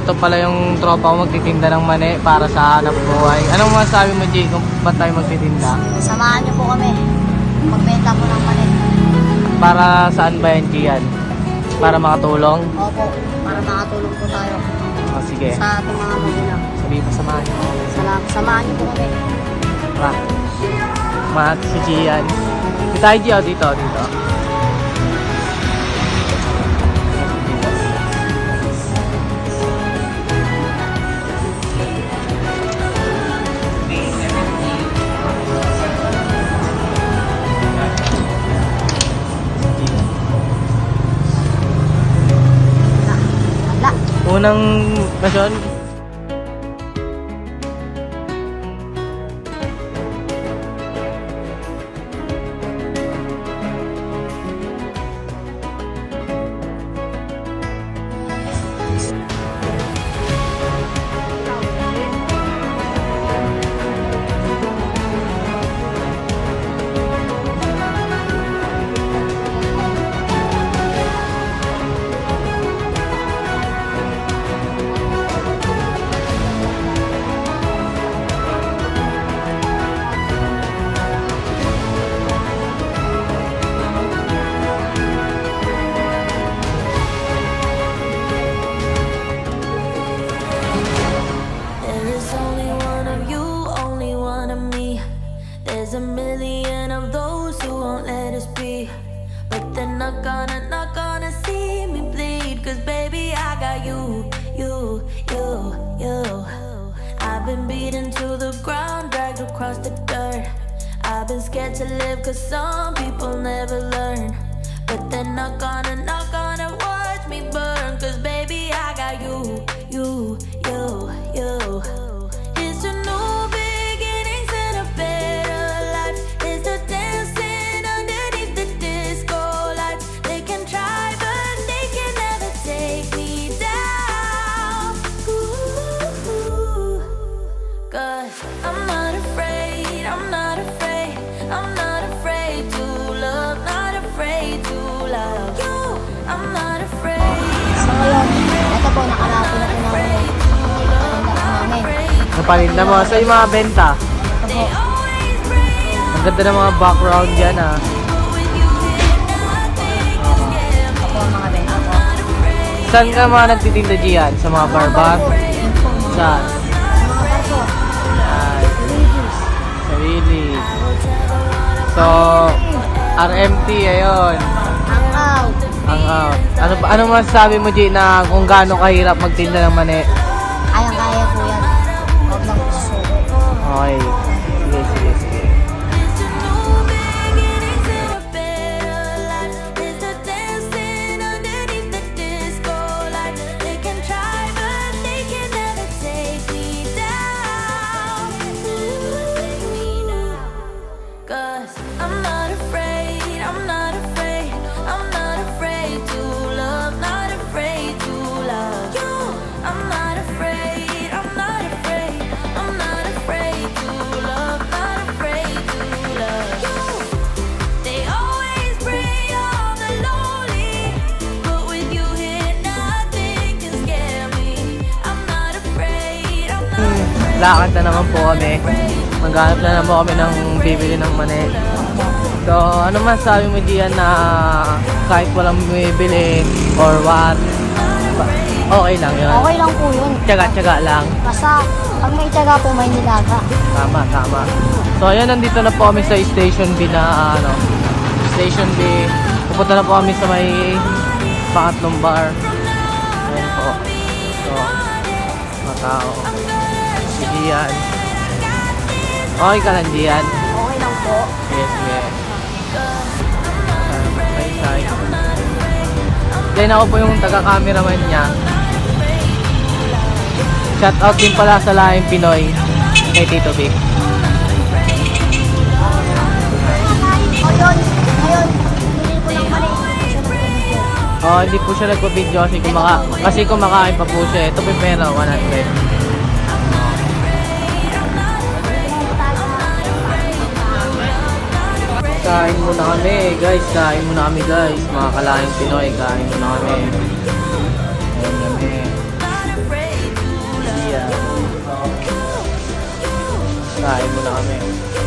ito pala yung tropa ko magtitinda ng mani para sa hanap buhay. Anong masasabi mo, Jay, kung ba't tayo magtitinda? Samahan niyo po kami. Magbenta po ng mali. Para saan ba yan, Gian? Para makatulong? Opo, para makatulong po tayo O, sige. sa ating mga magulang. Sabi mo, samahan niyo. ako. Salam, samahan niyo po kami. Tara. Mat, si Gian. Dito tayo, Gio. Dito, dito. Unang mission, million of those who won't let us be. But they're not gonna, not gonna see me bleed. Cause baby, I got you, you, you, you. I've been beaten to the ground, dragged across the dirt. I've been scared to live cause some people never learn. But they're not gonna, not gonna Cause I'm not afraid, I'm not afraid, I'm not afraid to love, not afraid to love you. I'm not afraid, So ngayon, ito po, nakalapin na po namin. Napalinda mo. Sa yung mga benta. Ito po. Ang ganda ng mga background yan, ah. Saan ka mga nagtitinda, Gian? Sa mga mga Saan? So, RMT, ayun. Out. Ang out. Ano pa ano masasabi mo, G, na kung gaano kahirap magtinda ng mani? Kayang-kaya po yan. Huwag lang susuko. Okay. Sige, sige, sige. Lakad na naman po kami. Maghanap na naman po kami ng bibili ng mani. So, ano masasabi mo diyan na kahit walang bumibili or what, okay lang yun. Okay lang po yun. Tsaga-tsaga lang. Basta, pag may tiyaga po, may nilaga. Tama, tama. So, ayan, nandito na po kami sa Station B na, ano, Station B. Pupunta na po kami sa may pangatlong bar. Ayan po. So, mga Gian. Okay ka lang, Gian. Okay lang po. Sige. Ah, May side. Then ako po yung taga-cameraman niya. Shout out din pala sa lahing Pinoy kay Tito Vic. Ngayon, ngayon. Oh, hindi po siya nagpa-video kasi kumaka kasi kumakain pa po siya. Ito po yung pera, 100. Kain muna kami, guys. Kain muna kami, guys. Mga kalaing Pinoy, kain muna kami. Kain kami. Yeah. Kain muna kami.